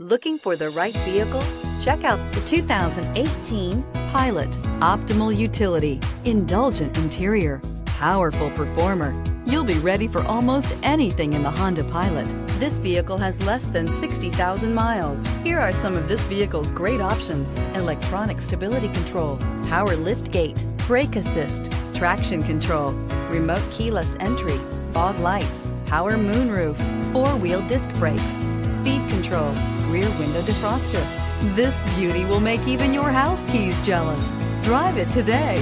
Looking for the right vehicle? Check out the 2018 Pilot. Optimal utility, indulgent interior, powerful performer. You'll be ready for almost anything in the Honda Pilot. This vehicle has less than 60,000 miles. Here are some of this vehicle's great options. Electronic stability control, power lift gate, brake assist, traction control, remote keyless entry, fog lights, power moonroof, four-wheel disc brakes, speed control, rear window defroster. This beauty will make even your house keys jealous. Drive it today.